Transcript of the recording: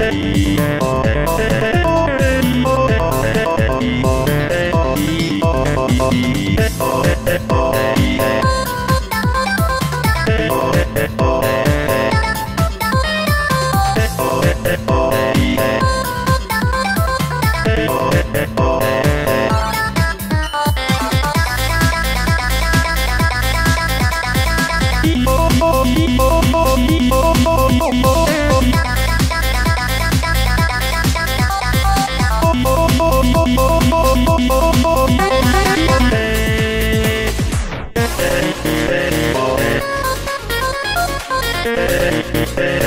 Oh, oh, Hey, hey,